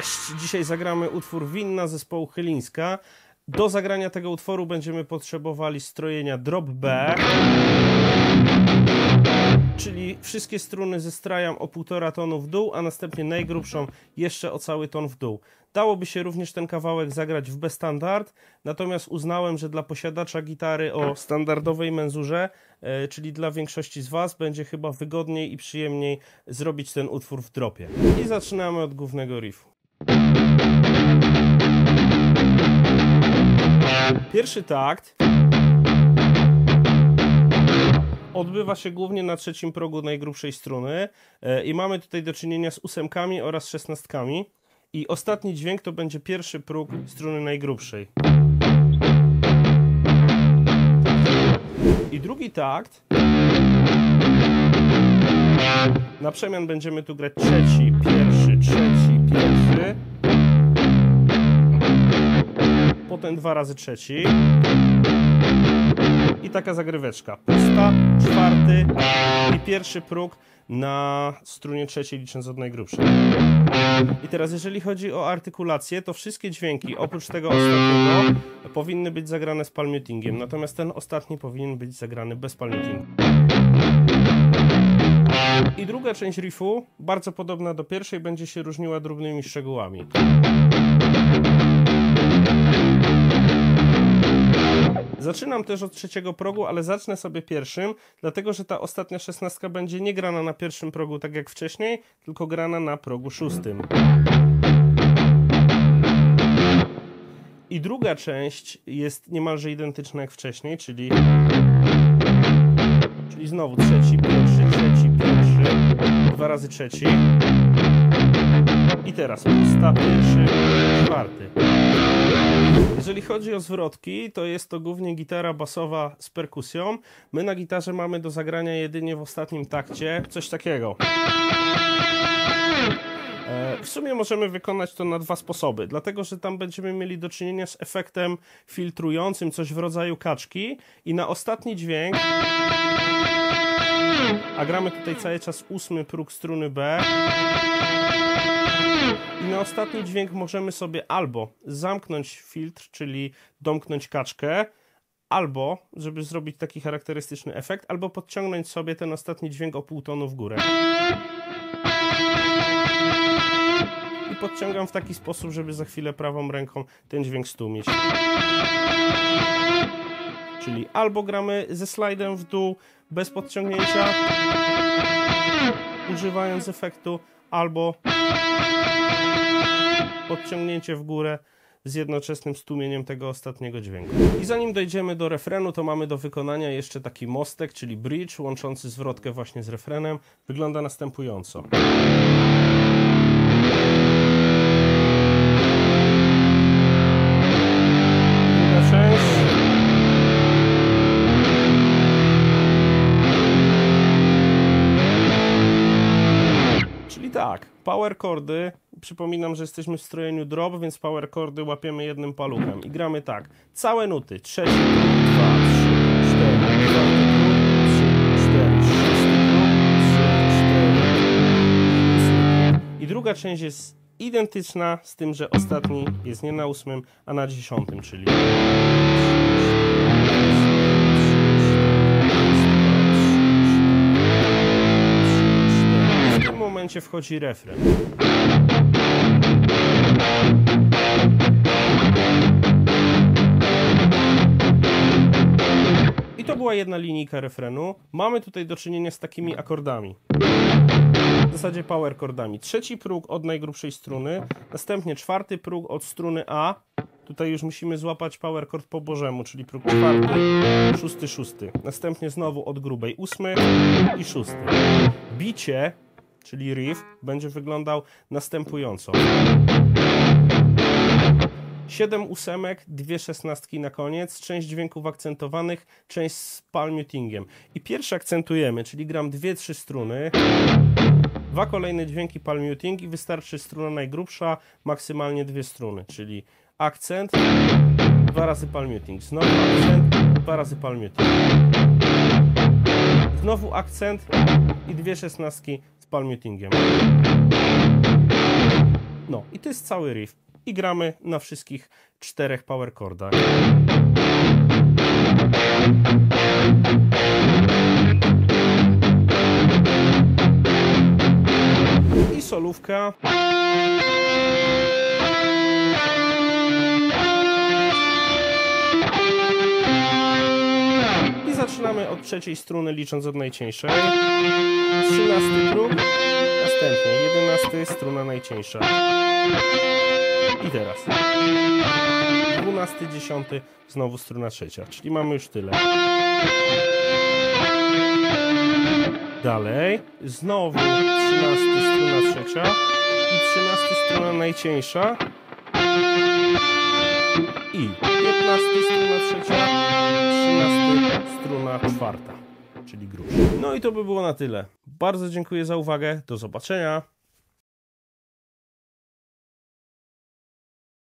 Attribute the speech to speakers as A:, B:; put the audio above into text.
A: Cześć! Dzisiaj zagramy utwór Winna zespołu Chylińska. Do zagrania tego utworu będziemy potrzebowali strojenia drop B, czyli wszystkie struny zestrajam o półtora tonu w dół, a następnie najgrubszą jeszcze o cały ton w dół. Dałoby się również ten kawałek zagrać w B standard, natomiast uznałem, że dla posiadacza gitary o standardowej menzurze, e, czyli dla większości z Was, będzie chyba wygodniej i przyjemniej zrobić ten utwór w dropie. I zaczynamy od głównego riffu. Pierwszy takt. Odbywa się głównie na trzecim progu najgrubszej struny. E, i mamy tutaj do czynienia z ósemkami oraz szesnastkami. I ostatni dźwięk to będzie pierwszy próg struny najgrubszej. I drugi takt. Na przemian będziemy tu grać trzeci, potem dwa razy trzeci i taka zagryweczka. Pusta, czwarty i pierwszy próg na strunie trzeciej licząc od najgrubszej. I teraz jeżeli chodzi o artykulację, to wszystkie dźwięki oprócz tego ostatniego powinny być zagrane z palmutingiem, natomiast ten ostatni powinien być zagrany bez palmutingu. I druga część riffu, bardzo podobna do pierwszej, będzie się różniła drobnymi szczegółami. Zaczynam też od trzeciego progu, ale zacznę sobie pierwszym, dlatego że ta ostatnia szesnastka będzie nie grana na pierwszym progu tak jak wcześniej, tylko grana na progu szóstym. I druga część jest niemalże identyczna jak wcześniej, czyli czyli znowu trzeci, pierwszy, trzeci, pierwszy, dwa razy trzeci. I teraz pusta, pierwszy, czwarty. Jeżeli chodzi o zwrotki, to jest to głównie gitara basowa z perkusją. My na gitarze mamy do zagrania jedynie w ostatnim takcie coś takiego. E, w sumie możemy wykonać to na dwa sposoby, dlatego że tam będziemy mieli do czynienia z efektem filtrującym, coś w rodzaju kaczki i na ostatni dźwięk, a gramy tutaj cały czas ósmy próg struny B, i na ostatni dźwięk możemy sobie albo zamknąć filtr, czyli domknąć kaczkę, albo, żeby zrobić taki charakterystyczny efekt, albo podciągnąć sobie ten ostatni dźwięk o pół tonu w górę. I podciągam w taki sposób, żeby za chwilę prawą ręką ten dźwięk stłumić. Czyli albo gramy ze slajdem w dół bez podciągnięcia, używając efektu, albo podciągnięcie w górę z jednoczesnym stłumieniem tego ostatniego dźwięku. I zanim dojdziemy do refrenu, to mamy do wykonania jeszcze taki mostek, czyli bridge, łączący zwrotkę właśnie z refrenem. Wygląda następująco. Power chordy przypominam, że jesteśmy w strojeniu drop, więc power chordy łapiemy jednym paluchem i gramy tak. Całe nuty. Trzeci dwa, trzy, cztery, czwarty trzy, cztery, szósty trzy, cztery, ósmy I druga część jest identyczna, z tym, że ostatni jest nie na ósmym, a na dziesiątym, czyli... momencie wchodzi refren. I to była jedna linijka refrenu. Mamy tutaj do czynienia z takimi akordami. W zasadzie power chordami. Trzeci próg od najgrubszej struny, następnie czwarty próg od struny A. Tutaj już musimy złapać power chord po bożemu, czyli próg czwarty, szósty, szósty. Następnie znowu od grubej ósmy i szósty. Bicie czyli riff, będzie wyglądał następująco. 7 ósemek, dwie szesnastki na koniec, część dźwięków akcentowanych, część z palm mutingiem. I pierwszy akcentujemy, czyli gram dwie, trzy struny, dwa kolejne dźwięki palm muting i wystarczy struna najgrubsza, maksymalnie dwie struny, czyli akcent, dwa razy palm muting, znowu akcent, dwa razy palm muting. Znowu akcent i dwie szesnastki palmutingiem. No i to jest cały riff. I gramy na wszystkich czterech power chordach. I solówka. Od trzeciej struny, licząc od najcieńszej. Trzynasty próg, następnie jedenasty, struna najcieńsza. I teraz. Dwunasty, dziesiąty, znowu struna trzecia, czyli mamy już tyle. Dalej, znowu trzynasty, struna trzecia i trzynasty, struna najcieńsza. I piętnasty, struna trzecia, czwarta, czyli grubsza. No i to by było na tyle. Bardzo dziękuję za uwagę. Do zobaczenia.